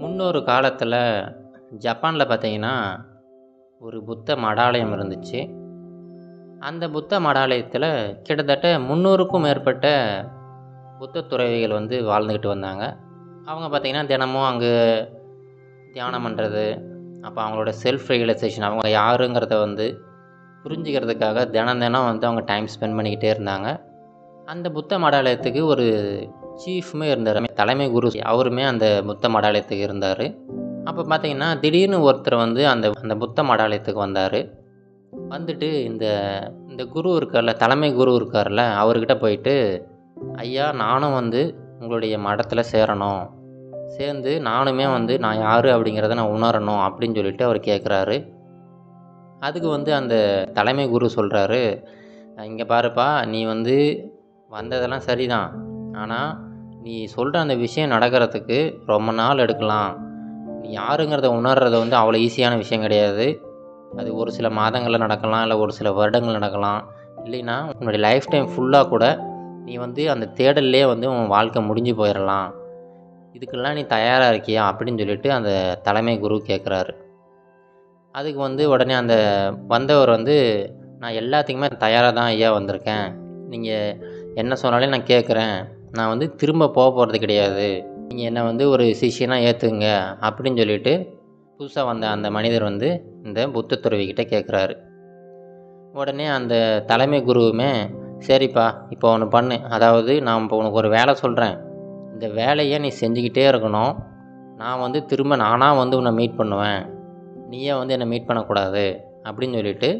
முன்னொரு காலத்தில் ஜப்பானில் பார்த்தீங்கன்னா ஒரு புத்த மடாலயம் இருந்துச்சு. அந்த புத்த மடாலயத்தில் கிட்டத்தட்ட முந்நூறுக்கும் மேற்பட்ட புத்த துறவிகள் வந்து வாழ்ந்துக்கிட்டு வந்தாங்க. அவங்க பார்த்திங்கன்னா தினமும் அங்கே தியானம் பண்ணுறது அப்போ அவங்களோட செல்ஃப் ரியலைசேஷன் அவங்க யாருங்கிறத வந்து புரிஞ்சுக்கிறதுக்காக தினம் தினம் வந்து அவங்க டைம் ஸ்பெண்ட் பண்ணிக்கிட்டே இருந்தாங்க. அந்த புத்த மடாலயத்துக்கு ஒரு சீஃப்மே இருந்தார். தலைமை குரு. அவருமே அந்த புத்த மடாலயத்துக்கு இருந்தார். அப்போ பார்த்தீங்கன்னா திடீர்னு ஒருத்தர் வந்து அந்த அந்த புத்த மடாலயத்துக்கு வந்தார். வந்துட்டு இந்த இந்த குரு இருக்கார்ல தலைமை குரு இருக்கார்ல அவர்கிட்ட போயிட்டு ஐயா நானும் வந்து உங்களுடைய மடத்தில் சேரணும். சேர்ந்து நானுமே வந்து நான் யார் அப்படிங்கிறத நான் உணரணும் அப்படின்னு சொல்லிட்டு அவர் கேட்குறாரு அதுக்கு வந்து அந்த தலைமை குரு சொல்கிறாரு இங்கே பாருப்பா நீ வந்து வந்ததெல்லாம் சரிதான். ஆனால் நீ சொல்கிற அந்த விஷயம் நடக்கிறதுக்கு ரொம்ப நாள் எடுக்கலாம். நீ யாருங்கிறத உணர்றது வந்து அவ்வளோ ஈஸியான விஷயம் கிடையாது. அது ஒரு சில மாதங்களில் நடக்கலாம் இல்லை ஒரு சில வருடங்கள் நடக்கலாம். இல்லைன்னா உன்னுடைய லைஃப் டைம் ஃபுல்லாக கூட நீ வந்து அந்த தேடல்லே வந்து உன் வாழ்க்கை முடிஞ்சு போயிடலாம் இதுக்கெல்லாம் நீ தயாராக இருக்கியா அப்படின்னு சொல்லிட்டு அந்த தலைமை குரு கேட்குறாரு அதுக்கு வந்து உடனே அந்த வந்தவர் வந்து நான் எல்லாத்துக்குமே தயாராக தான் ஐயா வந்திருக்கேன். நீங்கள் என்ன சொன்னாலும் நான் கேட்குறேன். நான் வந்து திரும்ப போக போகிறது கிடையாது. நீங்கள் என்னை வந்து ஒரு சிஷியனாக ஏற்றுங்க அப்படின்னு சொல்லிட்டு புதுசாக வந்த அந்த மனிதர் வந்து இந்த புத்த துறவிக்கிட்ட கேட்குறாரு உடனே அந்த தலைமை குருவுமே சரிப்பா இப்போ ஒன்று பண்ணு. அதாவது நான் இப்போ உனக்கு ஒரு வேலை சொல்கிறேன் இந்த வேலையை நீ செஞ்சுக்கிட்டே இருக்கணும். நான் வந்து திரும்ப நானாக வந்து உன்னை மீட் பண்ணுவேன். நீயே வந்து என்னை மீட் பண்ணக்கூடாது. அப்படின்னு சொல்லிட்டு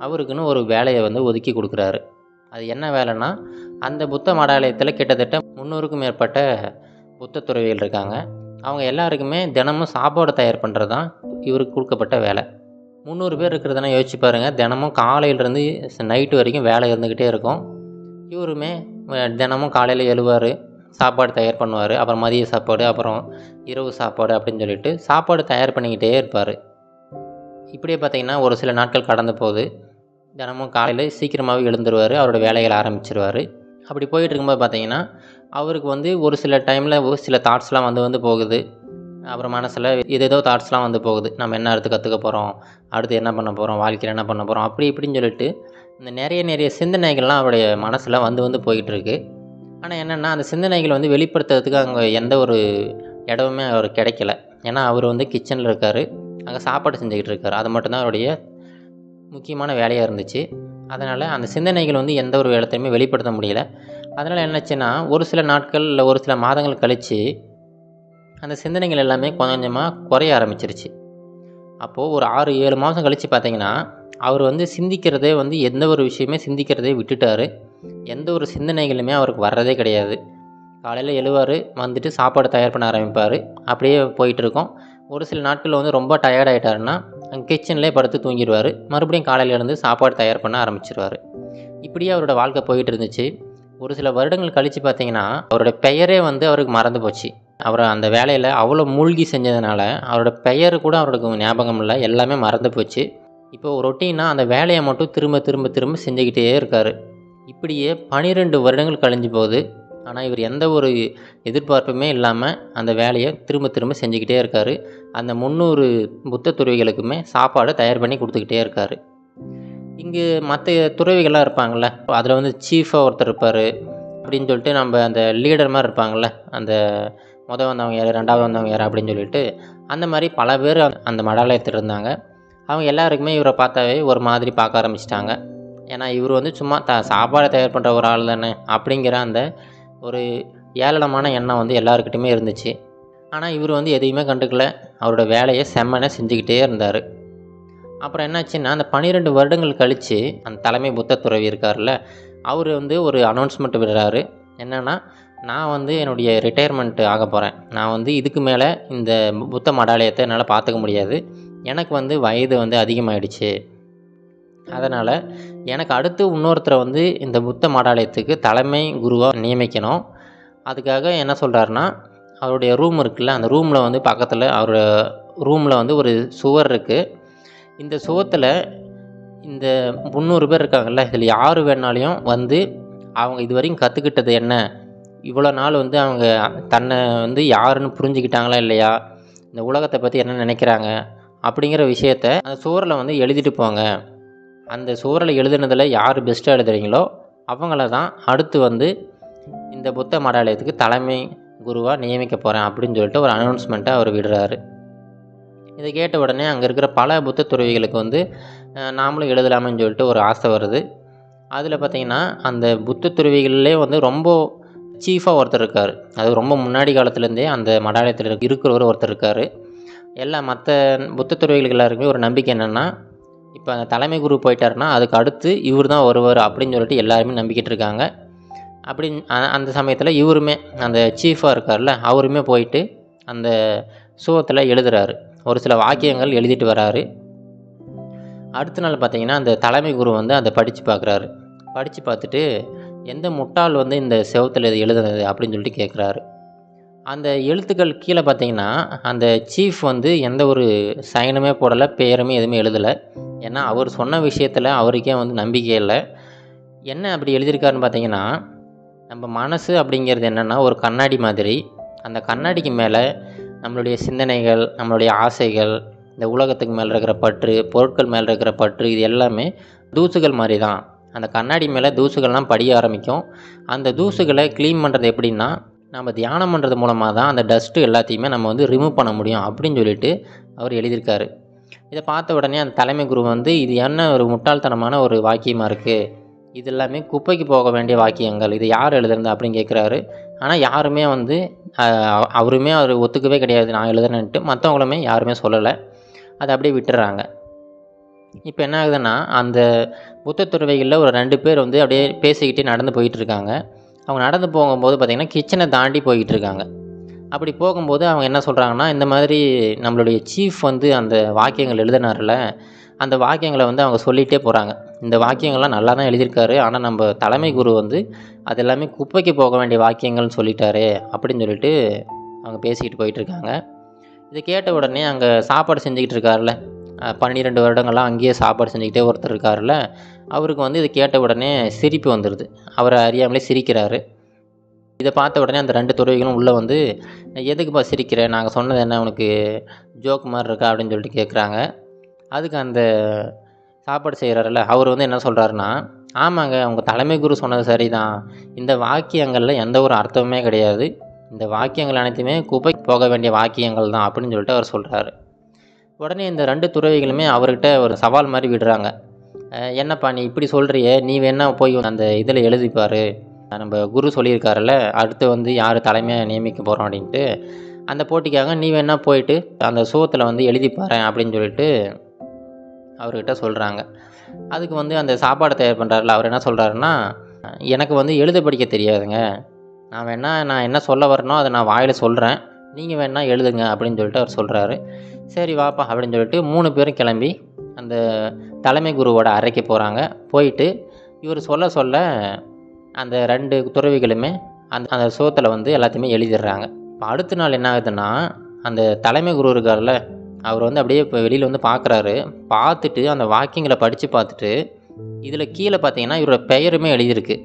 அவருக்குன்னு ஒரு வேலையை வந்து ஒதுக்கி கொடுக்குறாரு. அது என்ன வேலைன்னா அந்த புத்த மடாலயத்தில் கிட்டத்தட்ட முந்நூறுக்கும் மேற்பட்ட புத்த துறவிகள் இருக்காங்க. அவங்க எல்லாருக்குமே தினமும் சாப்பாடு தயார் பண்ணுறது தான் இவருக்கு கொடுக்கப்பட்ட வேலை. முந்நூறு பேர் இருக்கிறதுனா யோசிச்சு பாருங்கள் தினமும் காலையிலேருந்து நைட்டு வரைக்கும் வேலை இருந்துக்கிட்டே இருக்கும். இவருமே தினமும் காலையில் எழுவார் சாப்பாடு தயார் பண்ணுவார் அப்புறம் மதிய சாப்பாடு அப்புறம் இரவு சாப்பாடு அப்படின்னு சொல்லிட்டு சாப்பாடு தயார் பண்ணிக்கிட்டே இருப்பார். இப்படியே பார்த்திங்கன்னா ஒரு சில நாட்கள் கடந்து போகுது. தினமும் காலையில் சீக்கிரமாகவே எழுந்துருவார் அவரோட வேலைகளை ஆரம்பிச்சிருவார். அப்படி போயிட்டு இருக்கும்போது பார்த்தீங்கன்னா அவருக்கு வந்து ஒரு சில டைமில் ஒரு சில தாட்ஸ்லாம் வந்து வந்து போகுது. அப்புறம் மனசில் ஏதேதோ தாட்ஸ்லாம் வந்து போகுது. நம்ம என்ன அடுத்து கற்றுக்க போகிறோம் அடுத்து என்ன பண்ண போகிறோம் வாழ்க்கையில் என்ன பண்ண போகிறோம் அப்படி இப்படின்னு சொல்லிட்டு இந்த நிறைய நிறைய சிந்தனைகள்லாம் அவருடைய மனசில் வந்து வந்து போயிட்டுருக்கு ஆனால் என்னென்னா அந்த சிந்தனைகள் வந்து வெளிப்படுத்துறதுக்கு அங்கே எந்த ஒரு இடமுமே அவர் கிடைக்கல. ஏன்னா அவர் வந்து கிச்சனில் இருக்கார். அங்கே சாப்பாடு செஞ்சுக்கிட்டு இருக்கார். அது மட்டும்தான் அவருடைய முக்கியமான வேலையாக இருந்துச்சு. அதனால் அந்த சிந்தனைகள் வந்து எந்த ஒரு இடத்துலையுமே வெளிப்படுத்த முடியல. அதனால் என்னாச்சுன்னா ஒரு சில நாட்கள் இல்லை ஒரு சில மாதங்கள் கழித்து அந்த சிந்தனைகள் எல்லாமே கொஞ்சம் கொஞ்சமாக குறைய ஆரம்பிச்சிருச்சு. அப்போது ஒரு ஆறு ஏழு மாதம் கழித்து பார்த்தீங்கன்னா அவர் வந்து சிந்திக்கிறதே வந்து எந்த ஒரு விஷயமே சிந்திக்கிறதே விட்டுட்டார். எந்த ஒரு சிந்தனைகளுமே அவருக்கு வர்றதே கிடையாது. காலையில் எழுவார் வந்துட்டு சாப்பாடு தயார் பண்ண ஆரம்பிப்பார். அப்படியே போயிட்டுருக்கோம் ஒரு சில நாட்களில் வந்து ரொம்ப டயர்ட் ஆகிட்டாருன்னா அங்கே கிச்சன்லேயே படுத்து தூங்கிடுவார். மறுபடியும் காலையில் எழுந்து சாப்பாடு தயார் பண்ண ஆரம்பிச்சிருவார். இப்படியே அவரோட வாழ்க்கை போயிட்டு இருந்துச்சு. ஒரு சில வருடங்கள் கழித்து பார்த்தீங்கன்னா அவரோட பெயரே வந்து அவருக்கு மறந்து போச்சு. அவர் அந்த வேலையில் அவ்வளோ மூழ்கி செஞ்சதுனால அவரோட பெயர் கூட அவருக்கு ஞாபகம் இல்லை. எல்லாமே மறந்து போச்சு. இப்போ ரொட்டீனாக அந்த வேலையை மட்டும் திரும்ப திரும்ப திரும்ப செஞ்சுக்கிட்டே இருக்கார். இப்படியே பனிரெண்டு வருடங்கள் கழிஞ்சு போகுது. ஆனால் இவர் எந்த ஒரு எதிர்பார்ப்புமே இல்லாமல் அந்த வேலையை திரும்ப திரும்ப செஞ்சுக்கிட்டே இருக்கார். அந்த முந்நூறு புத்த துறவிகளுக்குமே சாப்பாடு தயார் பண்ணி கொடுத்துக்கிட்டே இருக்கார். இங்கே மற்ற துறவிகள்லாம் இருப்பாங்கள்ல அதில் வந்து சீஃபாக ஒருத்தர் இருப்பார் அப்படின்னு சொல்லிட்டு நம்ம அந்த லீடர் மாதிரி இருப்பாங்கள்ல அந்த மொதல் வந்தவங்க யார் ரெண்டாவது வந்தவங்க யார் அப்படின்னு சொல்லிட்டு அந்த மாதிரி பல பேர் அந்த மடாலயத்தில் இருந்தாங்க. அவங்க எல்லாருக்குமே இவரை பார்த்தாவே ஒரு மாதிரி பார்க்க ஆரம்பிச்சிட்டாங்க. ஏன்னா இவர் வந்து சும்மா த சாப்பாடை தயார் பண்ணுற ஒரு ஆள் தானே அப்படிங்கிற அந்த ஒரு ஏளனமான எண்ணம் வந்து எல்லாருக்கிட்டையுமே இருந்துச்சு. ஆனால் இவர் வந்து எதையுமே கண்டுக்கல. அவரோட வேலையை செம்மனை செஞ்சுக்கிட்டே இருந்தார். அப்புறம் என்னாச்சுன்னா அந்த பன்னிரெண்டு வருடங்கள் கழித்து அந்த தலைமை புத்த துறவி இருக்கார்ல அவர் வந்து ஒரு அனௌன்ஸ்மெண்ட் விடுறாரு. என்னென்னா நான் வந்து என்னுடைய ரிட்டையர்மெண்ட் ஆக போகிறேன் நான் வந்து இதுக்கு மேலே இந்த புத்த மடாலயத்தை என்னால் பார்த்துக்க முடியாது. எனக்கு வந்து வயது வந்து அதிகமாகிடுச்சு அதனால் எனக்கு அடுத்து இன்னொருத்தரை வந்து இந்த புத்த மடாலயத்துக்கு தலைமை குருவாக நியமிக்கணும். அதுக்காக என்ன சொல்கிறாருன்னா அவருடைய ரூம் இருக்குல்ல அந்த ரூமில் வந்து பக்கத்தில் அவரோட ரூமில் வந்து ஒரு சுவர் இருக்குது இந்த சுவத்தில் இந்த முந்நூறு பேர் இருக்காங்கல்ல இதில் யார் வேணாலையும் வந்து அவங்க இது வரையும் கற்றுக்கிட்டது என்ன? இவ்வளோ நாள் வந்து அவங்க தன்னை வந்து யாருன்னு புரிஞ்சுக்கிட்டாங்களா இல்லையா? இந்த உலகத்தை பற்றி என்ன நினைக்கிறாங்க? அப்படிங்கிற விஷயத்த அந்த சுவரில் வந்து எழுதிட்டு போங்க. அந்த சுவரில் எழுதுனதில் யார் பெஸ்ட்டாக எழுதுறீங்களோ அவங்கள தான் அடுத்து வந்து இந்த புத்த மடாலயத்துக்கு தலைமை குருவாக நியமிக்க போகிறேன் அப்படின்னு சொல்லிட்டு ஒரு அனௌன்ஸ்மெண்ட்டை அவர் விடுறாரு. இதை கேட்ட உடனே அங்கே இருக்கிற பல புத்த துறவிகளுக்கு வந்து நாமளும் எழுதலாமேன்னு சொல்லிட்டு ஒரு ஆசை வருது. அதில் பார்த்தீங்கன்னா அந்த புத்த துறவிகளிலே வந்து ரொம்ப சீஃபாக ஒருத்தர் இருக்கார். அது ரொம்ப முன்னாடி காலத்துலேருந்தே அந்த மடாலயத்தில் இருக்கிறவர் ஒருத்தர் இருக்கார். எல்லா மற்ற புத்த துறவிகளுக்கு எல்லாருக்குமே ஒரு நம்பிக்கை என்னென்னா இப்போ அந்த தலைமை குரு போயிட்டாருன்னா அதுக்கு அடுத்து இவர் தான் வருவார் அப்படின்னு சொல்லிட்டு எல்லாருமே நம்பிக்கிட்டு இருக்காங்க. அப்படி அந்த சமயத்தில் இவருமே அந்த சீஃபாக இருக்கார்ல அவருமே போயிட்டு அந்த சுவத்தில் எழுதுறாரு. ஒரு சில வாக்கியங்கள் எழுதிட்டு வராரு. அடுத்த நாள் பார்த்தீங்கன்னா அந்த தலைமை குரு வந்து அதை படித்து பார்க்குறாரு படித்து பார்த்துட்டு எந்த முட்டாள் வந்து இந்த செவத்தில் இது எழுதுனது அப்படின்னு சொல்லிட்டு கேட்குறாரு அந்த எழுத்துக்கள் கீழே பார்த்தீங்கன்னா அந்த சீஃப் வந்து எந்த ஒரு சைனுமே போடலை பேருமே எதுவுமே எழுதலை. ஏன்னா அவர் சொன்ன விஷயத்தில் அவருக்கே வந்து நம்பிக்கை இல்லை. என்ன அப்படி எழுதியிருக்காருன்னு பார்த்தீங்கன்னா நம்ம மனசு அப்படிங்கிறது என்னென்னா ஒரு கண்ணாடி மாதிரி. அந்த கண்ணாடிக்கு மேலே நம்மளுடைய சிந்தனைகள் நம்மளுடைய ஆசைகள் இந்த உலகத்துக்கு மேலே இருக்கிற பற்று பொருட்கள் மேலே இருக்கிற பற்று இது எல்லாமே தூசுகள் மாதிரி தான் அந்த கண்ணாடி மேலே தூசுகள்லாம் படிய ஆரம்பிக்கும். அந்த தூசுகளை க்ளீன் பண்ணுறது எப்படின்னா நம்ம தியானம் பண்ணுறது மூலமாக தான் அந்த டஸ்ட்டு எல்லாத்தையுமே நம்ம வந்து ரிமூவ் பண்ண முடியும் அப்படின்னு சொல்லிட்டு அவர் எழுதியிருக்காரு. இதை பார்த்த உடனே அந்த தலைமை குரு வந்து இது என்ன ஒரு முட்டாள்தனமான ஒரு வாக்கியமாக இருக்குது இது எல்லாமே குப்பைக்கு போக வேண்டிய வாக்கியங்கள். இது யார் எழுதுறது அப்படின்னு கேட்குறாரு. ஆனால் யாருமே வந்து அவருமே அவர் ஒத்துக்கவே கிடையாது. நான் எழுதுனேன்ட்டு மற்றவங்களுமே யாருமே சொல்லலை. அதை அப்படியே விட்டுறாங்க. இப்போ என்ன ஆகுதுன்னா அந்த புத்த துறவைகளில் ஒரு ரெண்டு பேர் வந்து அப்படியே பேசிக்கிட்டே நடந்து போயிட்டுருக்காங்க அவங்க நடந்து போகும்போது பார்த்திங்கன்னா கிச்சனை தாண்டி போய்கிட்டு இருக்காங்க. அப்படி போகும்போது அவங்க என்ன சொல்கிறாங்கன்னா இந்த மாதிரி நம்மளுடைய சீஃப் வந்து அந்த வாக்கியங்கள் எழுதினார்ல அந்த வாக்கியங்களை வந்து அவங்க சொல்லிகிட்டே போகிறாங்க இந்த வாக்கியங்கள்லாம் நல்லா தான் எழுதியிருக்காரு. ஆனால் நம்ம தலைமை குரு வந்து அது எல்லாமே குப்பைக்கு போக வேண்டிய வாக்கியங்கள்னு சொல்லிட்டாரு அப்படின்னு சொல்லிட்டு அவங்க பேசிக்கிட்டு போயிட்டுருக்காங்க. இதை கேட்ட உடனே அங்கே சாப்பாடு செஞ்சுக்கிட்டு இருக்காருல பன்னிரெண்டு வருடங்கள்லாம் அங்கேயே சாப்பாடு செஞ்சுக்கிட்டே ஒருத்தர் இருக்காருல்ல. அவருக்கு வந்து இதை கேட்ட உடனே சிரிப்பு வந்துடுது அவரை அறியாமலே சிரிக்கிறாரு. இதை பார்த்த உடனே அந்த ரெண்டு துறவிகளும் உள்ளே வந்து எதுக்குப்பா சிரிக்கிற? நாங்கள் சொன்னது என்ன? உனக்கு ஜோக் மாதிரி இருக்கா? அப்படின்னு சொல்லிட்டு கேட்குறாங்க அதுக்கு அந்த சாப்பாடு செய்கிறாருல்ல அவர் வந்து என்ன சொல்கிறாருன்னா ஆமாங்க அவங்க தலைமை குரு சொன்னது சரிதான். இந்த வாக்கியங்களில் எந்த ஒரு அர்த்தமுமே கிடையாது. இந்த வாக்கியங்கள் அனைத்துமே குப்பைக்கு போக வேண்டிய வாக்கியங்கள் தான் அப்படின்னு சொல்லிட்டு அவர் சொல்கிறாரு உடனே இந்த ரெண்டு துறவிகளுமே அவர்கிட்ட ஒரு சவால் மாதிரி விடுறாங்க. என்னப்பா நீ இப்படி சொல்கிறியே நீ வேணா போய் அந்த இதில் எழுதிப்பார் நம்ம குரு சொல்லியிருக்காருல்ல அடுத்து வந்து யார் தலைமையாக நியமிக்க போகிறோம் அப்படின்ட்டு அந்த போட்டிக்காக நீ வேணா போயிட்டு அந்த சோத்தில் வந்து எழுதிப்பாரு அப்படின்னு சொல்லிட்டு அவர்கிட்ட சொல்கிறாங்க அதுக்கு வந்து அந்த சாப்பாடை தயார் பண்ணுறாருல அவர் என்ன சொல்கிறாருன்னா எனக்கு வந்து எழுத படிக்க தெரியாதுங்க. நான் வேணா நான் என்ன சொல்ல வரனோ அதை நான் வாயில் சொல்கிறேன் நீங்கள் வேணா எழுதுங்க அப்படின்னு சொல்லிட்டு அவர் சொல்கிறாரு சரி வாப்பா அப்படின்னு சொல்லிட்டு மூணு பேரும் கிளம்பி அந்த தலைமை குருவோட அறைக்கு போகிறாங்க போயிட்டு இவர் சொல்ல சொல்ல அந்த ரெண்டு துறவிகளுமே அந்த அந்த சோத்தில் வந்து எல்லாத்தையுமே எழுதிடுறாங்க. இப்போ அடுத்த நாள் என்ன ஆகுதுன்னா அந்த தலைமை குரு இருக்கார்ல அவர் வந்து அப்படியே இப்போ வெளியில் வந்து பார்க்குறாரு பார்த்துட்டு அந்த வாக்கிங்களை படித்து பார்த்துட்டு இதில் கீழே பார்த்தீங்கன்னா இவரோட பெயருமே எழுதியிருக்கு.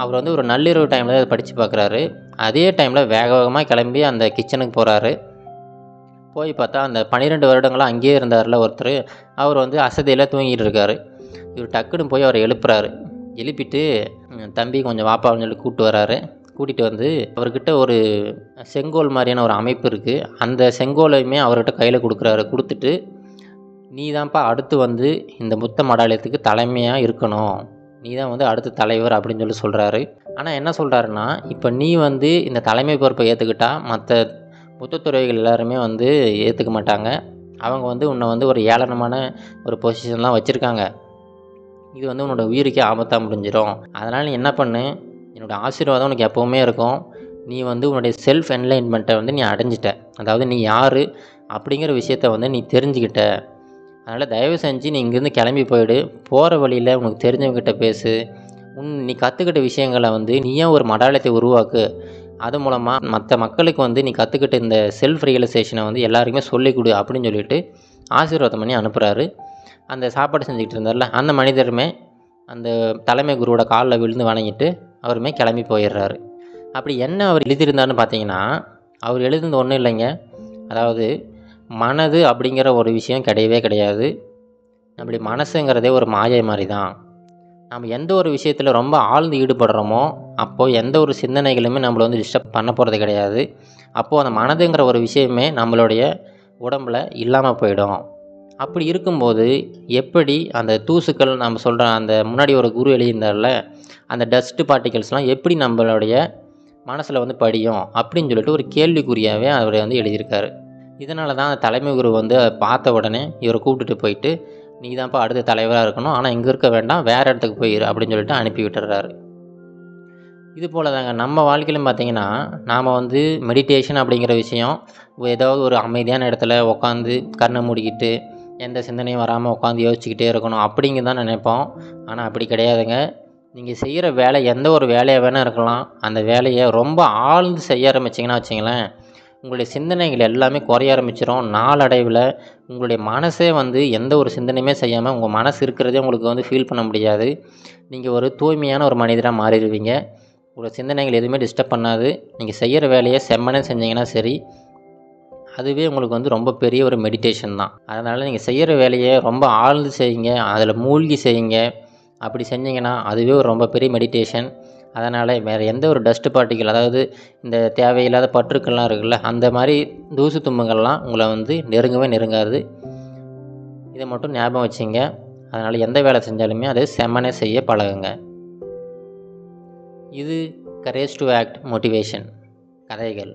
அவர் வந்து ஒரு நள்ளிரவு டைமில் அதை படித்து பார்க்குறாரு. அதே டைமில் வேக வேகமாக கிளம்பி அந்த கிச்சனுக்கு போகிறாரு போய் பார்த்தா அந்த பன்னிரெண்டு வருடங்களாக அங்கேயே இருந்தார்ல ஒருத்தர். அவர் வந்து அசதியில் தூங்கிட்டு இருக்காரு. இவர் டக்குன்னு போய் அவரை எழுப்புறாரு. எழுப்பிட்டு தம்பி கொஞ்சம் வாப்பா அப்படின்னு சொல்லி கூப்பிட்டு வராரு. கூட்டிகிட்டு வந்து அவர்கிட்ட ஒரு செங்கோல் மாதிரியான ஒரு அமைப்பு இருக்குது அந்த செங்கோலையுமே அவர்கிட்ட கையில் கொடுக்குறாரு. கொடுத்துட்டு நீ தான்ப்பா அடுத்து வந்து இந்த புத்த மடாலயத்துக்கு தலைமையாக இருக்கணும். நீ தான் வந்து அடுத்த தலைவர் அப்படின்னு சொல்லி சொல்கிறாரு ஆனால் என்ன சொல்கிறாருன்னா இப்போ நீ வந்து இந்த தலைமை பொறுப்பை ஏற்றுக்கிட்டா மற்ற புத்தத்துறைகள் எல்லாருமே வந்து ஏற்றுக்க மாட்டாங்க. அவங்க வந்து உன்னை வந்து ஒரு ஏளனமான ஒரு பொசிஷன்லாம் வச்சுருக்காங்க. இது வந்து உன்னோட உயிருக்கே ஆபத்தாக முடிஞ்சிடும் அதனால் நீ என்ன பண்ணு? என்னோட ஆசீர்வாதம் உனக்கு எப்போவுமே இருக்கும். நீ வந்து உன்னுடைய செல்ஃப் என்லைன்மெண்ட்டை வந்து நீ அடைஞ்சிட்ட. அதாவது நீ யார் அப்படிங்கிற விஷயத்த வந்து நீ தெரிஞ்சுக்கிட்ட. அதனால் தயவு செஞ்சு நீ இங்கேருந்து கிளம்பி போயிடு. போகிற வழியில் உனக்கு தெரிஞ்சவங்ககிட்ட பேசு. உன் நீ கற்றுக்கிட்ட விஷயங்களை வந்து நீயே ஒரு மடாலயத்தை உருவாக்கு? அது மூலமாக மற்ற மக்களுக்கு வந்து நீ கற்றுக்கிட்ட இந்த செல்ஃப் ரியலைசேஷனை வந்து எல்லாருக்குமே சொல்லிக் கொடு அப்படின்னு சொல்லிட்டு ஆசீர்வாதம் பண்ணி அனுப்புகிறாரு அந்த சாப்பாடு செஞ்சுக்கிட்டு இருந்தார்ல அந்த மனிதருமே அந்த தலைமை குருவோட காலில் விழுந்து வணங்கிட்டு அவருமே கிளம்பி போயிடுறாரு. அப்படி என்ன அவர் எழுதியிருந்தாருன்னு பார்த்தீங்கன்னா அவர் எழுதுனது ஒன்றும் இல்லைங்க. அதாவது மனது அப்படிங்கிற ஒரு விஷயம் கிடையவே கிடையாது. அப்படி மனசுங்கிறதே ஒரு மாயை மாதிரி தான் நம்ம எந்த ஒரு விஷயத்தில் ரொம்ப ஆழ்ந்து ஈடுபடுறோமோ அப்போது எந்த ஒரு சிந்தனைகளுமே நம்மளை வந்து டிஸ்டர்ப் பண்ண போகிறது கிடையாது. அப்போது அந்த மனதுங்கிற ஒரு விஷயமே நம்மளுடைய உடம்புல இல்லாமல் போயிடும். அப்படி இருக்கும்போது எப்படி அந்த தூசுக்கள் நம்ம சொல்கிற அந்த முன்னாடி ஒரு குரு எழுதியிருந்தார்ல அந்த டஸ்ட்டு பார்ட்டிகல்ஸ்லாம் எப்படி நம்மளுடைய மனசில் வந்து படியும் அப்படின்னு சொல்லிட்டு ஒரு கேள்விக்குறியாகவே அவர் வந்து எழுதியிருக்காரு. இதனால தான் அந்த தலைமை குரு வந்து அதை பார்த்த உடனே இவரை கூப்பிட்டுட்டு போயிட்டு நீ தான்ப்பா அடுத்த தலைவராக இருக்கணும் ஆனால் இங்கே இருக்க வேண்டாம் வேறு இடத்துக்கு போயிரு அப்படின்னு சொல்லிட்டு அனுப்பி விட்டுறாரு. இது போல் தாங்க நம்ம வாழ்க்கையிலும் பார்த்தீங்கன்னா நாம் வந்து மெடிடேஷன் அப்படிங்கிற விஷயம் ஏதாவது ஒரு அமைதியான இடத்துல உட்காந்து கண்ணை மூடிக்கிட்டு எந்த சிந்தனையும் வராமல் உட்காந்து யோசிச்சுக்கிட்டே இருக்கணும் அப்படிங்க தான் நினைப்போம். ஆனால் அப்படி கிடையாதுங்க. நீங்கள் செய்கிற வேலை எந்த ஒரு வேலையாக வேணால் இருக்கலாம். அந்த வேலையை ரொம்ப ஆழ்ந்து செய்ய ஆரம்பிச்சிங்கன்னா வச்சிங்களேன் உங்களுடைய சிந்தனைகள் எல்லாமே குறைய ஆரம்பிச்சிடும் நாளடைவில் உங்களுடைய மனசே வந்து எந்த ஒரு சிந்தனையுமே செய்யாமல் உங்கள் மனசு இருக்கிறதே உங்களுக்கு வந்து ஃபீல் பண்ண முடியாது. நீங்கள் ஒரு தூய்மையான ஒரு மனிதராக மாறிடுவீங்க. உங்களோட சிந்தனைகள் எதுவுமே டிஸ்டர்ப் பண்ணாது. நீங்கள் செய்கிற வேலையை செம்மனே செஞ்சீங்கன்னா சரி அதுவே உங்களுக்கு வந்து ரொம்ப பெரிய ஒரு மெடிடேஷன் தான். அதனால் நீங்கள் செய்கிற வேலையை ரொம்ப ஆழ்ந்து செய்யுங்க அதில் மூழ்கி செய்யுங்க. அப்படி செஞ்சீங்கன்னா அதுவே ஒரு ரொம்ப பெரிய மெடிடேஷன் அதனால் வேறு எந்த ஒரு டஸ்ட்டு பார்ட்டிகள் அதாவது இந்த தேவையில்லாத பற்றுக்கள்லாம் இருக்குல்ல அந்த மாதிரி தூசு தும்புங்கள்லாம் உங்களை வந்து நெருங்கவே நெருங்காது. இதை மட்டும் ஞாபகம் வச்சுங்க. அதனால் எந்த வேலை செஞ்சாலுமே அதை செம்மனே செய்ய பழகுங்க. இது கரேஜ் டு ஆக்ட் மோட்டிவேஷன். கதைகள்.